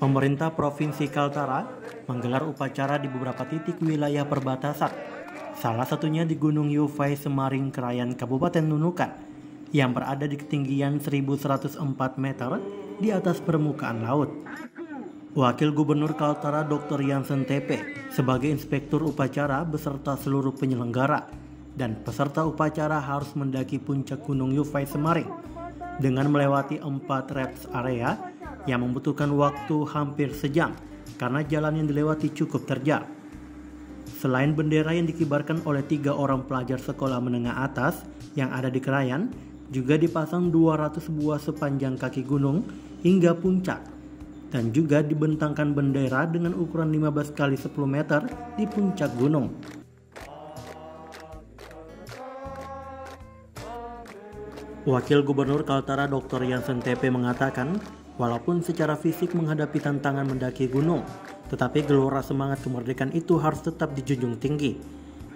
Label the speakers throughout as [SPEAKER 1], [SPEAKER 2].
[SPEAKER 1] Pemerintah Provinsi Kaltara menggelar upacara di beberapa titik wilayah perbatasan. Salah satunya di Gunung Yufai Semaring Krayan Kabupaten Nunukan yang berada di ketinggian 1104 meter di atas permukaan laut. Wakil Gubernur Kaltara Dr. Yansen Tepe sebagai inspektur upacara beserta seluruh penyelenggara dan peserta upacara harus mendaki puncak Gunung Yufai Semaring dengan melewati empat reps area yang membutuhkan waktu hampir sejam karena jalan yang dilewati cukup terjal. Selain bendera yang dikibarkan oleh tiga orang pelajar sekolah menengah atas yang ada di Kerayan, juga dipasang 200 buah sepanjang kaki gunung hingga puncak dan juga dibentangkan bendera dengan ukuran 15 kali 10 meter di puncak gunung. Wakil Gubernur Kaltara Dr. Yansen TP mengatakan, walaupun secara fisik menghadapi tantangan mendaki gunung, tetapi gelora semangat kemerdekaan itu harus tetap dijunjung tinggi.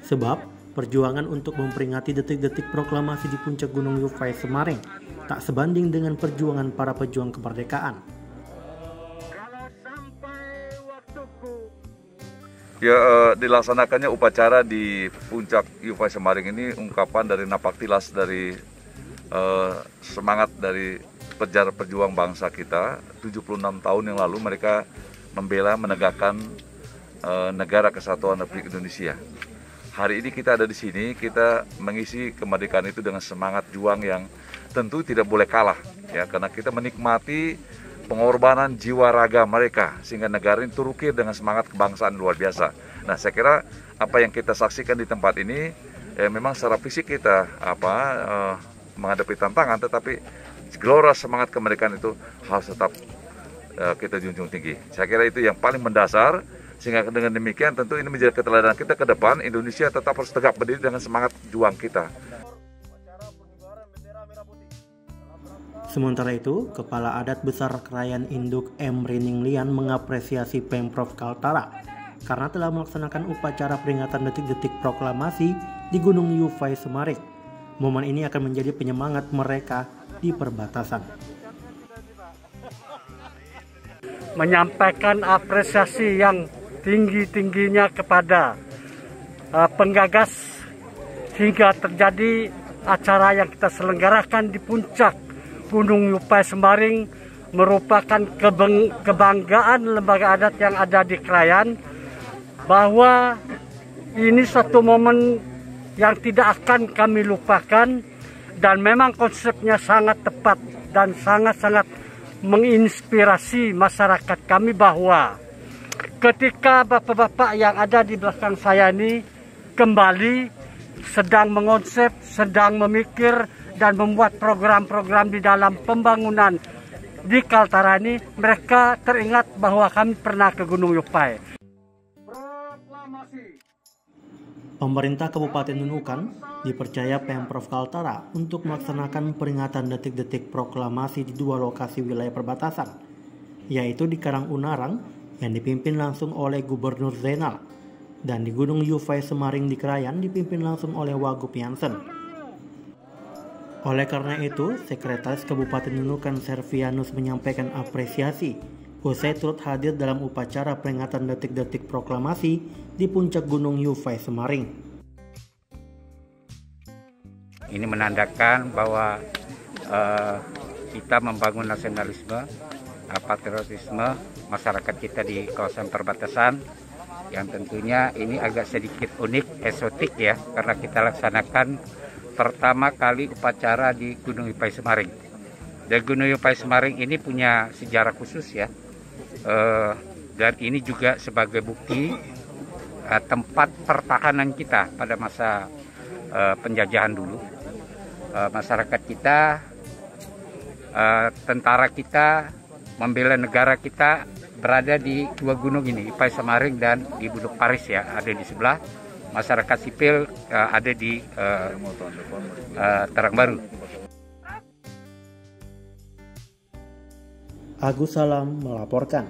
[SPEAKER 1] Sebab, perjuangan untuk memperingati detik-detik proklamasi di puncak Gunung Yufai Semaring tak sebanding dengan perjuangan para pejuang kemerdekaan.
[SPEAKER 2] Ya, uh, dilaksanakannya upacara di puncak Yufai Semaring ini ungkapan dari napak tilas dari uh, semangat dari pejar perjuang bangsa kita 76 tahun yang lalu mereka membela menegakkan uh, negara kesatuan Republik Indonesia. Hari ini kita ada di sini, kita mengisi kemerdekaan itu dengan semangat juang yang tentu tidak boleh kalah ya karena kita menikmati pengorbanan jiwa raga mereka sehingga negara ini terukir dengan semangat kebangsaan luar biasa. Nah, saya kira apa yang kita saksikan di tempat ini ya memang secara fisik kita apa uh, menghadapi tantangan tetapi gelora semangat kemerdekaan itu harus tetap uh, kita junjung tinggi. Saya kira itu yang paling mendasar sehingga dengan demikian tentu ini menjadi keteladanan kita ke depan Indonesia tetap harus tegak berdiri dengan semangat juang kita.
[SPEAKER 1] Sementara itu, Kepala Adat Besar Krayan Induk M. Lian mengapresiasi Pemprov Kaltara karena telah melaksanakan upacara peringatan detik-detik proklamasi di Gunung Yufai Semarik Momen ini akan menjadi penyemangat mereka di perbatasan.
[SPEAKER 3] Menyampaikan apresiasi yang tinggi-tingginya kepada uh, penggagas hingga terjadi acara yang kita selenggarakan di puncak Gunung Yupai Semaring merupakan kebanggaan lembaga adat yang ada di Krayan bahwa ini suatu momen yang tidak akan kami lupakan dan memang konsepnya sangat tepat dan sangat-sangat menginspirasi masyarakat kami bahwa ketika bapak-bapak yang ada di belakang saya ini kembali sedang mengonsep, sedang memikir dan membuat program-program di dalam pembangunan di Kaltara ini, mereka teringat bahwa kami pernah ke Gunung Yupai.
[SPEAKER 1] Pemerintah Kabupaten Nunukan dipercaya Pemprov Kaltara untuk melaksanakan peringatan detik-detik proklamasi di dua lokasi wilayah perbatasan, yaitu di Karang Unarang yang dipimpin langsung oleh Gubernur Zainal dan di Gunung Yufai Semaring di Krayan dipimpin langsung oleh Wagub Yansen. Oleh karena itu, Sekretaris Kabupaten Nunukan Servianus menyampaikan apresiasi usai turut hadir dalam upacara peringatan detik-detik proklamasi di puncak Gunung Yufai Semaring.
[SPEAKER 4] Ini menandakan bahwa uh, kita membangun nasionalisme, uh, patriotisme masyarakat kita di kawasan perbatasan yang tentunya ini agak sedikit unik, esotik ya, karena kita laksanakan pertama kali upacara di Gunung Yufai Semaring. Dan Gunung Yufai Semaring ini punya sejarah khusus ya, uh, dan ini juga sebagai bukti uh, tempat pertahanan kita pada masa uh, penjajahan dulu. Uh, masyarakat kita, uh, tentara kita, membela negara kita berada di dua gunung ini, Ipai Samaring dan di Gunung Paris ya, ada di sebelah. Masyarakat sipil uh, ada di uh, uh, Terang Baru.
[SPEAKER 1] Agus Salam melaporkan.